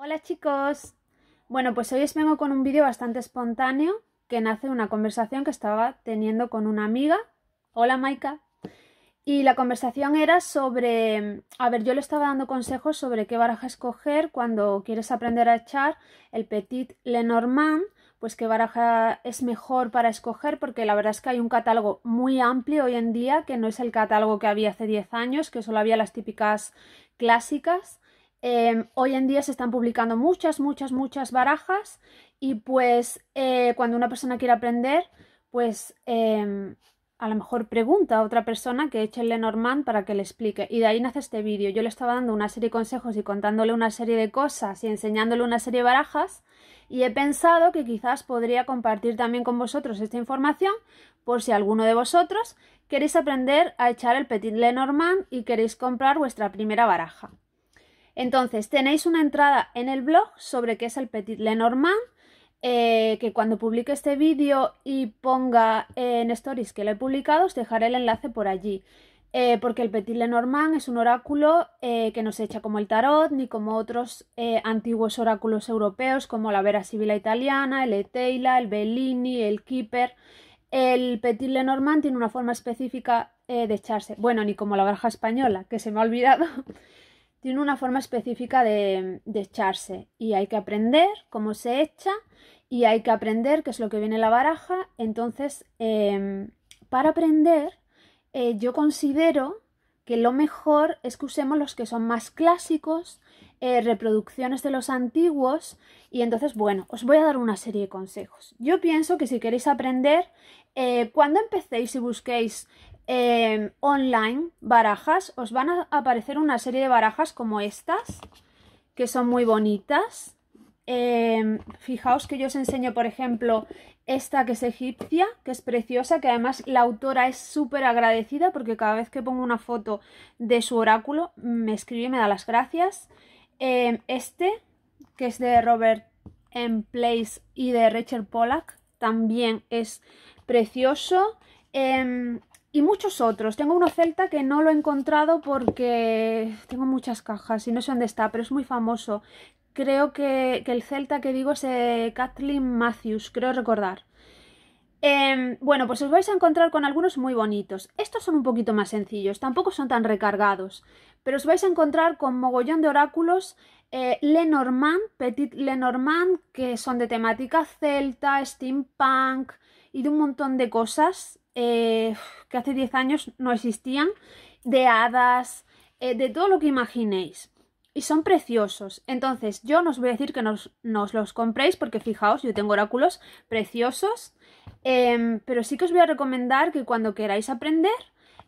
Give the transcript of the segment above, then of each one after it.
Hola chicos. Bueno, pues hoy os vengo con un vídeo bastante espontáneo que nace de una conversación que estaba teniendo con una amiga. Hola Maika. Y la conversación era sobre, a ver, yo le estaba dando consejos sobre qué baraja escoger cuando quieres aprender a echar el Petit Lenormand, pues qué baraja es mejor para escoger, porque la verdad es que hay un catálogo muy amplio hoy en día, que no es el catálogo que había hace 10 años, que solo había las típicas clásicas. Em, hoy en día se están publicando muchas, muchas, muchas barajas y pues eh, cuando una persona quiere aprender, pues em, a lo mejor pregunta a otra persona que eche el Lenormand para que le explique. Y de ahí nace este vídeo. Yo le estaba dando una serie de consejos y contándole una serie de cosas y enseñándole una serie de barajas y he pensado que quizás podría compartir también con vosotros esta información por si alguno de vosotros queréis aprender a echar el Petit Lenormand y queréis comprar vuestra primera baraja. Entonces, tenéis una entrada en el blog sobre qué es el Petit Lenormand, eh, que cuando publique este vídeo y ponga en stories que lo he publicado, os dejaré el enlace por allí. Eh, porque el Petit Lenormand es un oráculo eh, que no se echa como el tarot ni como otros antiguos oráculos europeos como la Vera Sibila italiana, el Eteila, el Bellini, el Keeper. El Petit Lenormand tiene una forma específica de echarse. Bueno, ni como la baraja española, que se me ha olvidado. tiene una forma específica de, echarse y hay que aprender cómo se echa y hay que aprender qué es lo que viene en la baraja. Entonces, em, para aprender, eh, yo considero que lo mejor es que usemos los que son más clásicos, eh, reproducciones de los antiguos y entonces, bueno, os voy a dar una serie de consejos. Yo pienso que si queréis aprender, eh, cuando empecéis y busquéis Em, online barajas, os van a aparecer una serie de barajas como estas, que son muy bonitas. Em, fijaos que yo os enseño, por ejemplo, esta que es egipcia, que es preciosa, que además la autora es súper agradecida porque cada vez que pongo una foto de su oráculo me escribe y me da las gracias. Em, este, que es de Robert M. Place y de Rachel Pollack, también es precioso y muchos otros. Tengo uno celta que no lo he encontrado porque tengo muchas cajas y no sé dónde está, pero es muy famoso. Creo que, el celta que digo es eh, Kathleen Matthews, creo recordar. Em, bueno, pues os vais a encontrar con algunos muy bonitos. Estos son un poquito más sencillos, tampoco son tan recargados, pero os vais a encontrar con mogollón de oráculos eh, Lenormand, Petit Lenormand, que son de temática celta, steampunk y de un montón de cosas eh, que hace 10 años no existían, de hadas, eh, de todo lo que imaginéis. Y son preciosos. Entonces, yo no os voy a decir que nos, los compréis porque fijaos, yo tengo oráculos preciosos. Em, pero sí que os voy a recomendar que cuando queráis aprender,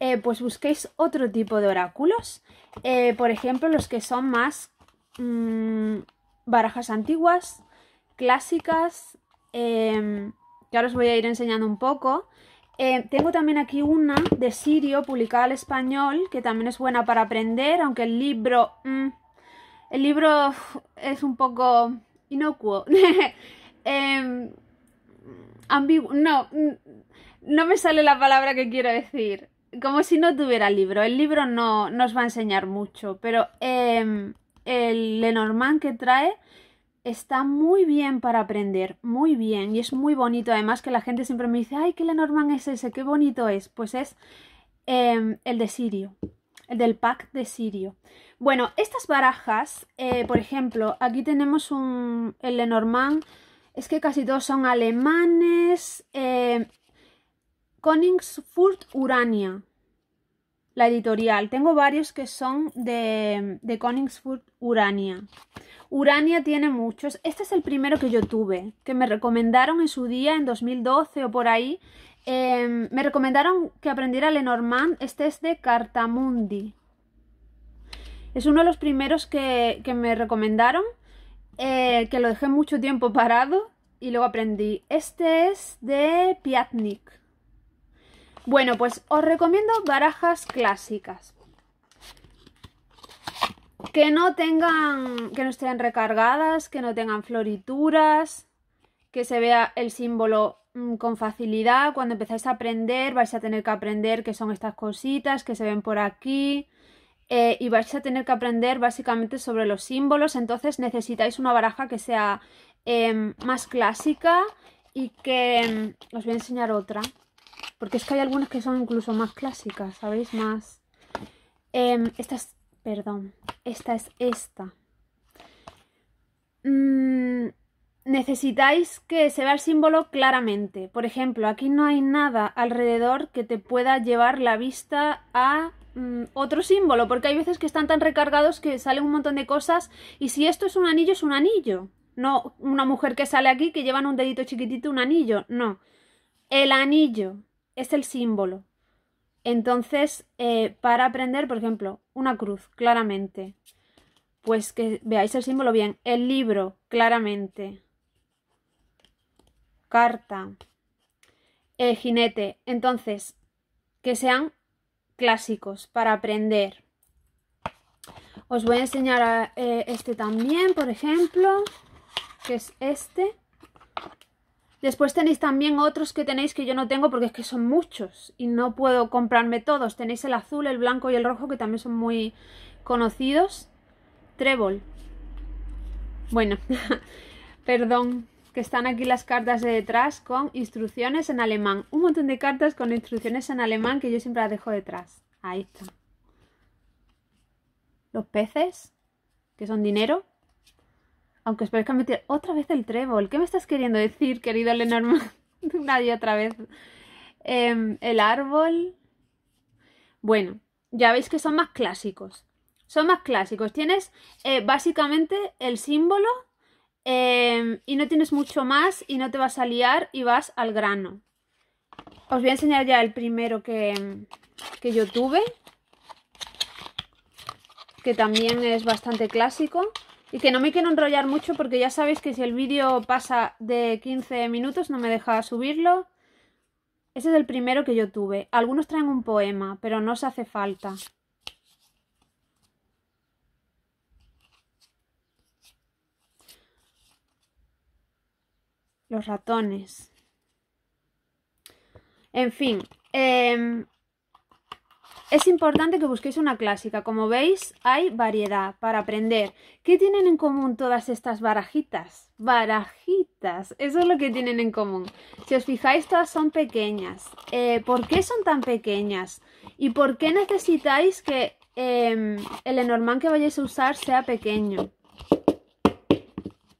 eh, pues busquéis otro tipo de oráculos. por ejemplo, los que son más mm, barajas antiguas, clásicas, em, que ahora os voy a ir enseñando un poco. Eh, tengo también aquí una de Sirio, publicada al español, que también es buena para aprender, aunque el libro... Mm, el libro es un poco inocuo. eh, No, mm, no me sale la palabra que quiero decir. Como si no tuviera el libro. El libro no nos va a enseñar mucho, pero em, el Lenormand que trae está muy bien para aprender, muy bien, y es muy bonito. Además que la gente siempre me dice, ay, qué Lenormand es ese, qué bonito es. Pues es em, el de Sirio, el del pack de Sirio. Bueno, estas barajas, eh, por ejemplo, aquí tenemos un, el Lenormand, es que casi todos son alemanes. Eh, Urania, la editorial. Tengo varios que son de, de Urania. Urania tiene muchos. Este es el primero que yo tuve, que me recomendaron en su día, en 2012 o por ahí. Em, me recomendaron que aprendiera Lenormand. Este es de Cartamundi. Es uno de los primeros que, me recomendaron, eh, que lo dejé mucho tiempo parado y luego aprendí. Este es de Piatnik. Bueno, pues os recomiendo barajas clásicas que no tengan, que no estén recargadas, que no tengan florituras, que se vea el símbolo mm, con facilidad. Cuando empezáis a aprender vais a tener que aprender qué son estas cositas que se ven por aquí. eh, y vais a tener que aprender básicamente sobre los símbolos, entonces necesitáis una baraja que sea em, más clásica y que... Em, os voy a enseñar otra, porque es que hay algunas que son incluso más clásicas, ¿sabéis? Más... Em, esta es... Perdón, esta es esta. Mm, necesitáis que se vea el símbolo claramente. Por ejemplo, aquí no hay nada alrededor que te pueda llevar la vista a Mm, otro símbolo, porque hay veces que están tan recargados que salen un montón de cosas y si esto es un anillo, es un anillo. No una mujer que sale aquí que lleva en un dedito chiquitito un anillo, no. El anillo es el símbolo. Entonces, eh, para aprender, por ejemplo, una cruz, claramente. Pues que veáis el símbolo bien. El libro, claramente. Carta. El jinete. Entonces, que sean clásicos para aprender. Os voy a enseñar eh, este también, por ejemplo, que es este. Después tenéis también otros que tenéis que yo no tengo porque es que son muchos y no puedo comprarme todos. Tenéis el azul, el blanco y el rojo que también son muy conocidos. Trébol. Bueno, perdón, que están aquí las cartas de detrás con instrucciones en alemán. Un montón de cartas con instrucciones en alemán que yo siempre las dejo detrás. Ahí está. Los peces, que son dinero. Aunque espero que meter otra vez el trébol. ¿Qué me estás queriendo decir, querido Lenormand? Nadie otra vez. Em, el árbol. Bueno, ya veis que son más clásicos. Son más clásicos. Tienes eh, básicamente el símbolo Em, y no tienes mucho más y no te vas a liar y vas al grano. Os voy a enseñar ya el primero que, que yo tuve, que también es bastante clásico. Y que no me quiero enrollar mucho porque ya sabéis que si el vídeo pasa de 15 minutos no me deja subirlo. Ese es el primero que yo tuve. Algunos traen un poema, pero no os hace falta. los ratones. En fin, em, es importante que busquéis una clásica. Como veis, hay variedad para aprender. ¿Qué tienen en común todas estas barajitas? Barajitas, eso es lo que tienen en común. Si os fijáis, todas son pequeñas. Eh, ¿Por qué son tan pequeñas? ¿Y por qué necesitáis que em, el Lenormand que vayáis a usar sea pequeño?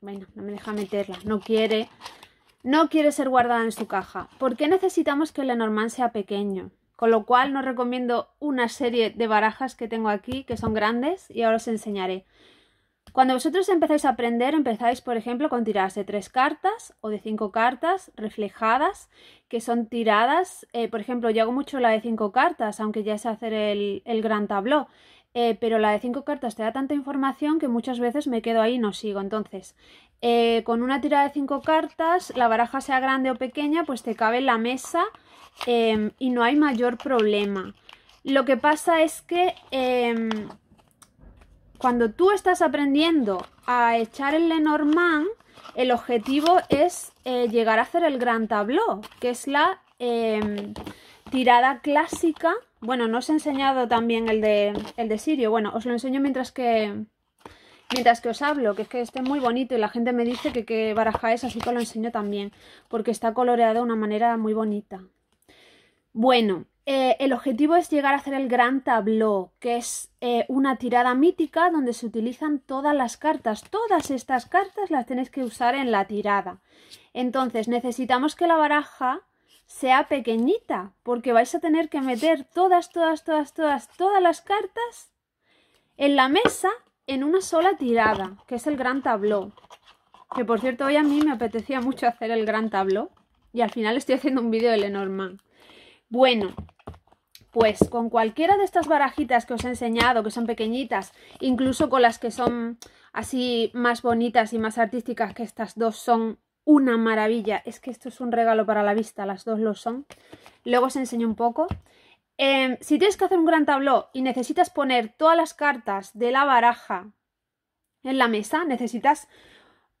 Bueno, no me deja meterla, no quiere no quiere ser guardada en su caja. ¿Por qué necesitamos que el Lenormand sea pequeño? Con lo cual no recomiendo una serie de barajas que tengo aquí, que son grandes, y ahora os enseñaré. Cuando vosotros empezáis a aprender, empezáis, por ejemplo, con tiradas de tres cartas o de cinco cartas reflejadas, que son tiradas, eh, por ejemplo, yo hago mucho la de cinco cartas, aunque ya sé hacer el, el gran tabló. Eh, pero la de cinco cartas te da tanta información que muchas veces me quedo ahí y no sigo. Entonces, eh, con una tirada de cinco cartas, la baraja sea grande o pequeña, pues te cabe en la mesa em, y no hay mayor problema. Lo que pasa es que em, cuando tú estás aprendiendo a echar el Lenormand, el objetivo es eh, llegar a hacer el gran tableau, que es la em, tirada clásica bueno, no os he enseñado también el de, el de Sirio. Bueno, os lo enseño mientras que, mientras que os hablo, que es que esté muy bonito y la gente me dice que qué baraja es, así que lo enseño también, porque está coloreado de una manera muy bonita. Bueno, eh, el objetivo es llegar a hacer el gran tableau, que es eh, una tirada mítica donde se utilizan todas las cartas. Todas estas cartas las tenéis que usar en la tirada. Entonces, necesitamos que la baraja sea pequeñita, porque vais a tener que meter todas, todas, todas, todas, todas las cartas en la mesa en una sola tirada, que es el gran tabló. Que por cierto, hoy a mí me apetecía mucho hacer el gran tabló y al final estoy haciendo un vídeo de Lenormand. Bueno, pues con cualquiera de estas barajitas que os he enseñado, que son pequeñitas, incluso con las que son así más bonitas y más artísticas, que estas dos son una maravilla. Es que esto es un regalo para la vista, las dos lo son. Luego os enseño un poco. Em, si tienes que hacer un gran tabló y necesitas poner todas las cartas de la baraja en la mesa, necesitas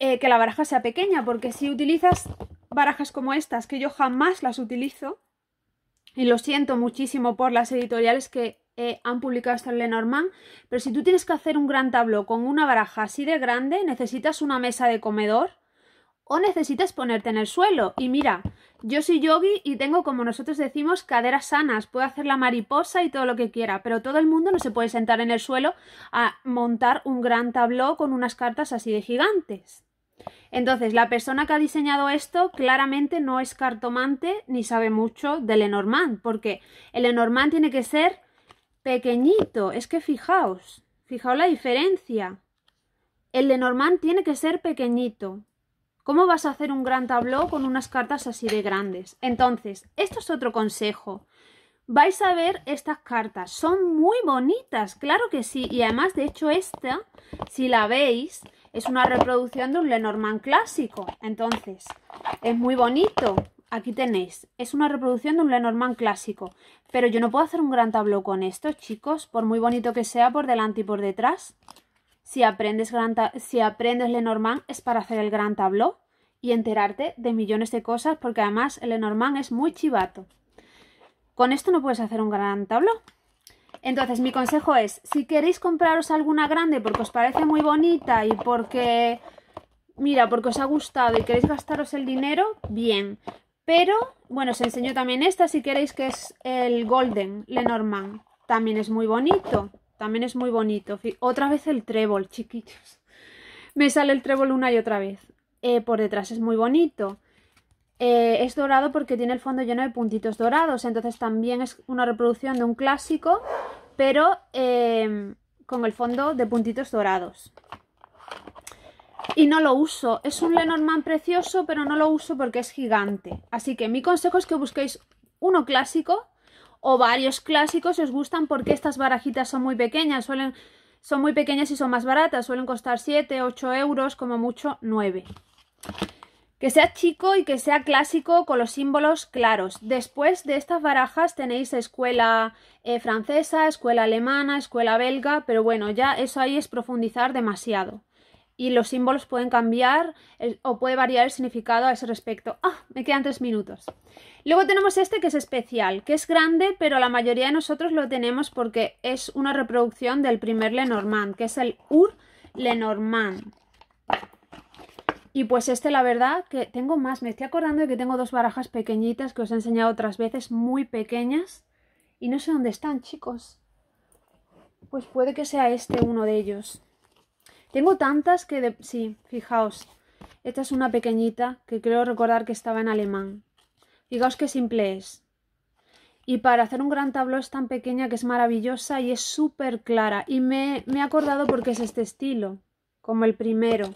eh, que la baraja sea pequeña, porque si utilizas barajas como estas, que yo jamás las utilizo, y lo siento muchísimo por las editoriales que eh, han publicado esto en Lenormand, pero si tú tienes que hacer un gran tabló con una baraja así de grande, necesitas una mesa de comedor o necesitas ponerte en el suelo. Y mira, yo soy yogi y tengo, como nosotros decimos, caderas sanas. Puedo hacer la mariposa y todo lo que quiera, pero todo el mundo no se puede sentar en el suelo a montar un gran tabló con unas cartas así de gigantes. Entonces, la persona que ha diseñado esto claramente no es cartomante ni sabe mucho de Lenormand, porque el Lenormand tiene que ser pequeñito. Es que fijaos, fijaos la diferencia. El Lenormand tiene que ser pequeñito. ¿Cómo vas a hacer un gran tabló con unas cartas así de grandes? Entonces, esto es otro consejo. Vais a ver estas cartas, son muy bonitas, claro que sí. Y además, de hecho, esta, si la veis, es una reproducción de un Lenormand clásico. Entonces, es muy bonito. Aquí tenéis, es una reproducción de un Lenormand clásico. Pero yo no puedo hacer un gran tabló con esto, chicos, por muy bonito que sea por delante y por detrás. Si aprendes, si aprendes Lenormand es para hacer el gran tabló y enterarte de millones de cosas porque además el Lenormand es muy chivato. Con esto no puedes hacer un gran tabló. Entonces mi consejo es, si queréis compraros alguna grande porque os parece muy bonita y porque, mira, porque os ha gustado y queréis gastaros el dinero, bien. Pero, bueno, os enseño también esta si queréis que es el Golden Lenormand. También es muy bonito. También es muy bonito. Otra vez el trébol, chiquitos. Me sale el trébol una y otra vez. Eh, por detrás es muy bonito. Eh, es dorado porque tiene el fondo lleno de puntitos dorados. Entonces también es una reproducción de un clásico, pero eh, con el fondo de puntitos dorados. Y no lo uso. Es un Lenormand precioso, pero no lo uso porque es gigante. Así que mi consejo es que busquéis uno clásico o varios clásicos os gustan porque estas barajitas son muy pequeñas, suelen, son muy pequeñas y son más baratas, suelen costar 7, 8 euros, como mucho 9. Que sea chico y que sea clásico con los símbolos claros. Después de estas barajas tenéis escuela eh, francesa, escuela alemana, escuela belga, pero bueno, ya eso ahí es profundizar demasiado y los símbolos pueden cambiar o puede variar el significado a ese respecto. Ah, me quedan tres minutos. Luego tenemos este que es especial, que es grande, pero la mayoría de nosotros lo tenemos porque es una reproducción del primer Lenormand, que es el Ur Lenormand. Y pues este, la verdad, que tengo más. Me estoy acordando de que tengo dos barajas pequeñitas que os he enseñado otras veces, muy pequeñas. Y no sé dónde están, chicos. Pues puede que sea este uno de ellos. Tengo tantas que... Sí, fijaos. Esta es una pequeñita que creo recordar que estaba en alemán. Fijaos qué simple es. Y para hacer un gran tabló es tan pequeña que es maravillosa y es súper clara. Y me, me he acordado porque es este estilo, como el primero.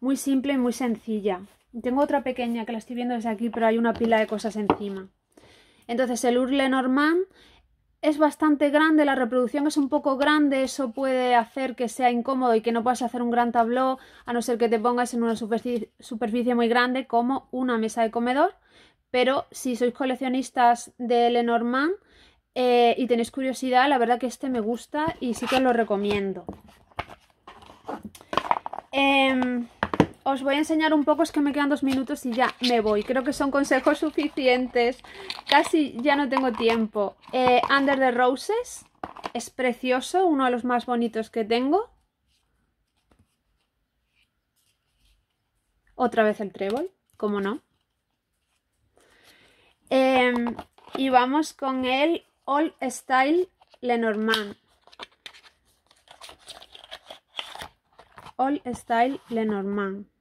Muy simple y muy sencilla. Tengo otra pequeña que la estoy viendo desde aquí, pero hay una pila de cosas encima. Entonces el Urle Normand es bastante grande, la reproducción es un poco grande, eso puede hacer que sea incómodo y que no puedas hacer un gran tabló a no ser que te pongas en una superficie, muy grande como una mesa de comedor. Pero si sois coleccionistas de Lenormand eh, y tenéis curiosidad, la verdad que este me gusta y sí que os lo recomiendo. Em, os voy a enseñar un poco, es que me quedan dos minutos y ya me voy. Creo que son consejos suficientes. Casi ya no tengo tiempo. Eh, Under the Roses es precioso, uno de los más bonitos que tengo. Otra vez el trébol, como no. Em, y vamos con el All Style Lenormand. All Style Lenormand.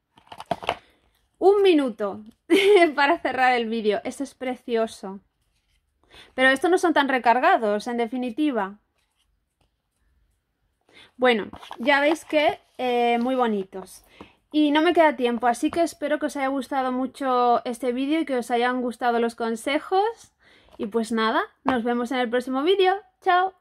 Un minuto para cerrar el vídeo. Esto es precioso. Pero estos no son tan recargados, en definitiva. Bueno, ya veis que eh, muy bonitos. Y no me queda tiempo, así que espero que os haya gustado mucho este vídeo y que os hayan gustado los consejos. Y pues nada, nos vemos en el próximo vídeo. ¡Chao!